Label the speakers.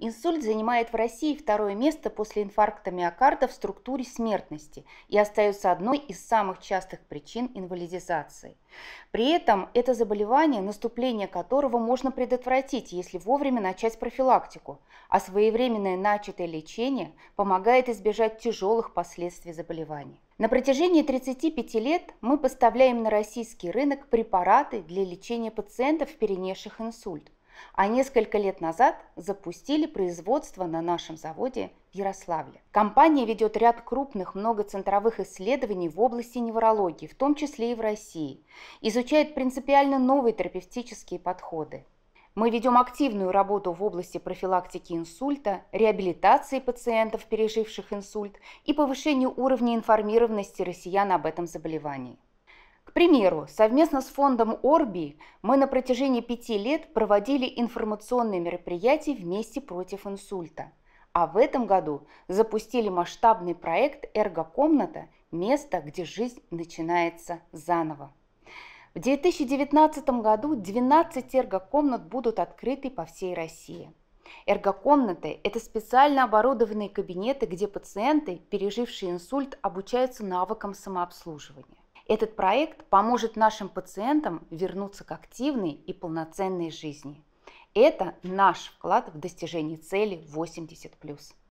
Speaker 1: Инсульт занимает в России второе место после инфаркта миокарда в структуре смертности и остается одной из самых частых причин инвалидизации. При этом это заболевание, наступление которого можно предотвратить, если вовремя начать профилактику, а своевременное начатое лечение помогает избежать тяжелых последствий заболевания. На протяжении 35 лет мы поставляем на российский рынок препараты для лечения пациентов, перенесших инсульт а несколько лет назад запустили производство на нашем заводе в Ярославле. Компания ведет ряд крупных многоцентровых исследований в области неврологии, в том числе и в России, изучает принципиально новые терапевтические подходы. Мы ведем активную работу в области профилактики инсульта, реабилитации пациентов, переживших инсульт, и повышения уровня информированности россиян об этом заболевании. К примеру, совместно с фондом Орби мы на протяжении пяти лет проводили информационные мероприятия вместе против инсульта. А в этом году запустили масштабный проект «Эргокомната. Место, где жизнь начинается заново». В 2019 году 12 эргокомнат будут открыты по всей России. Эргокомнаты – это специально оборудованные кабинеты, где пациенты, пережившие инсульт, обучаются навыкам самообслуживания. Этот проект поможет нашим пациентам вернуться к активной и полноценной жизни. Это наш вклад в достижение цели 80+.